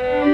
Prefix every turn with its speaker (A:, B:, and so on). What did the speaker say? A: Bye.